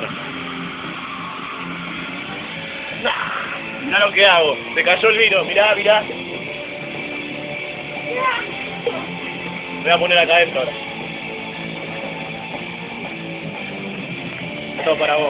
ahora. Mirá lo que hago. Se cayó el vino. Mirá, mirá. Voy a poner acá adentro ahora. Esto para vos.